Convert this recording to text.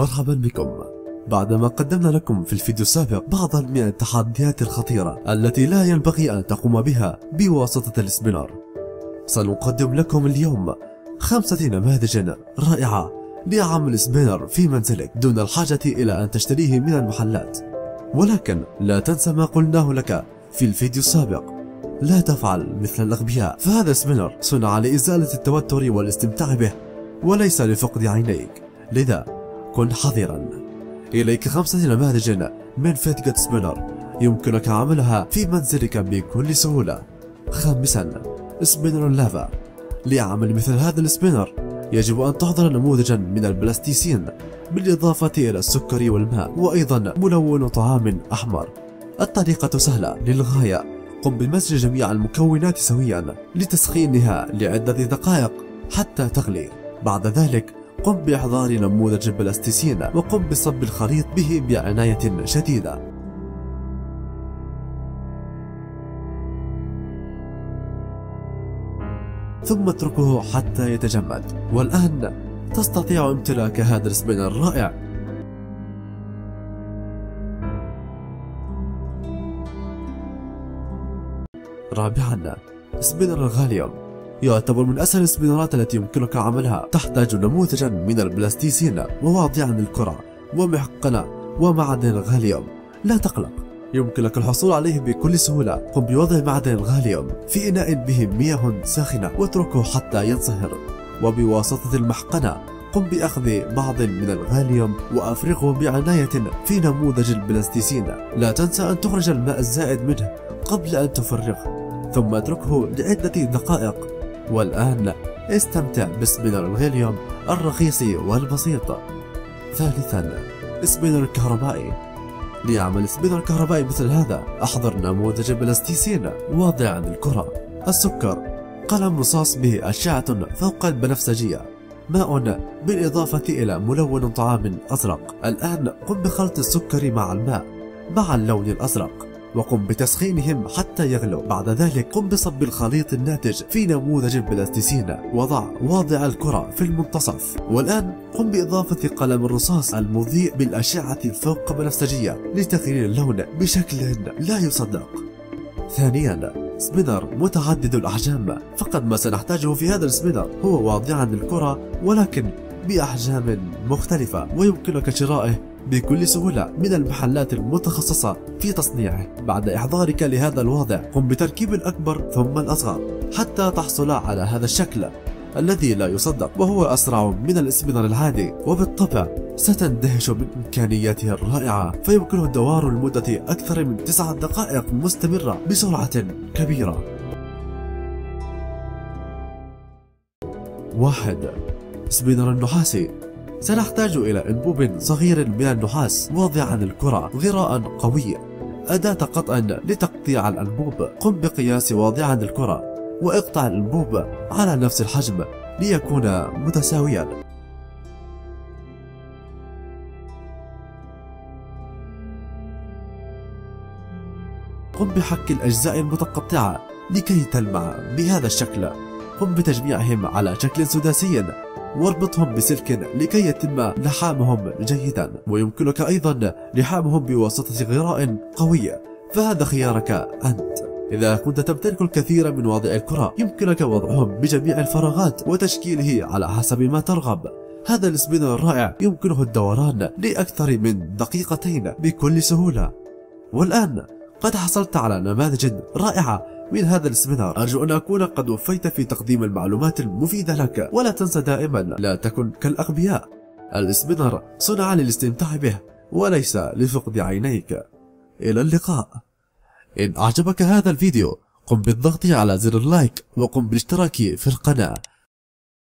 مرحبا بكم. بعدما قدمنا لكم في الفيديو السابق بعضا من التحديات الخطيرة التي لا ينبغي أن تقوم بها بواسطة ال spinner سنقدم لكم اليوم خمسة نماذج رائعة لعمل spinner في منزلك دون الحاجة إلى أن تشتريه من المحلات. ولكن لا تنسى ما قلناه لك في الفيديو السابق. لا تفعل مثل الأغبياء فهذا spinner صنع لإزالة التوتر والإستمتاع به وليس لفقد عينيك. لذا كن حذرا. إليك خمسة نماذج من fidget spinner يمكنك عملها في منزلك بكل سهولة. خامسا spinner ال lava لعمل مثل هذا ال spinner يجب أن تحضر نموذجا من ال plasticine بالإضافة إلى السكر والماء وأيضا ملون طعام أحمر. الطريقة سهلة للغاية. قم بمزج جميع المكونات سويا لتسخينها لعدة دقائق حتى تغلي. بعد ذلك قم بإحضار نموذج البلاستيسين وقم بصب الخليط به بعناية شديدة. ثم اتركه حتى يتجمد. والآن تستطيع امتلاك هذا السبين الرائع. رابعا spinner الغاليوم. يعتبر من أسهل السبينرات التي يمكنك عملها. تحتاج نموذجا من ال plasticine وواضعا للكرة ومحقنة ومعدن الغاليوم لا تقلق يمكنك الحصول عليه بكل سهولة. قم بوضع معدن الغاليوم في إناء به مياه ساخنة واتركه حتى ينصهر. وبواسطة المحقنة قم بأخذ بعض من الغاليوم وأفرغه بعناية في نموذج ال plasticine لا تنسى أن تخرج الماء الزائد منه قبل أن تفرغه ثم اتركه لعدة دقائق. والآن استمتع ب spinner الغيليوم الرخيص والبسيط. ثالثا spinner كهربائي. ليعمل spinner كهربائي مثل هذا أحضر نموذج plasticine واضعا الكرة السكر. قلم رصاص به أشعة فوق البنفسجية. ماء بالإضافة إلى ملون طعام أزرق. الآن قم بخلط السكر مع الماء مع اللون الأزرق. وقم بتسخينهم حتى يغلوا. بعد ذلك قم بصب الخليط الناتج في نموذج ال plasticine وضع واضع الكرة في المنتصف. والآن قم بإضافة قلم الرصاص المضيء بالأشعة الفوق بنفسجية لتغيير اللون بشكل لا يصدق. ثانيا spinner متعدد الأحجام. فقط ما سنحتاجه في هذا ال spinner هو واضعا الكرة ولكن بأحجام مختلفة ويمكنك شرائه بكل سهولة من المحلات المتخصصة في تصنيعه. بعد إحضارك لهذا الوضع قم بتركيب الأكبر ثم الأصغر حتى تحصل على هذا الشكل الذي لا يصدق وهو أسرع من الإسبنر العادي. وبالطبع ستندهش من إمكانياته الرائعة فيمكنه الدوار لمدة أكثر من تسعة دقائق مستمرة بسرعة كبيرة. واحد. سبينر النحاسي. سنحتاج إلى أنبوب صغير من النحاس واضعا الكرة غراء قوي. أداة قطع لتقطيع الأنبوب. قم بقياس واضعا الكرة وإقطع الأنبوب على نفس الحجم ليكون متساويا. قم بحك الأجزاء المتقطعة لكي تلمع بهذا الشكل. قم بتجميعهم على شكل سداسي. واربطهم بسلك لكي يتم لحامهم جيدا. ويمكنك أيضا لحامهم بواسطة غراء قوية فهذا خيارك أنت. إذا كنت تمتلك الكثير من واضع الكرة يمكنك وضعهم بجميع الفراغات وتشكيله على حسب ما ترغب. هذا السبين الرائع يمكنه الدوران لأكثر من دقيقتين بكل سهولة. والآن قد حصلت على نماذج رائعة من هذا ال spinner أرجو أن أكون قد وفيت في تقديم المعلومات المفيدة لك. ولا تنسى دائما. لا تكن كالأغبياء. ال spinner صنع للاستمتاع به وليس لفقد عينيك. إلى اللقاء. إن أعجبك هذا الفيديو قم بالضغط على زر ال like وقم بالاشتراك في القناة.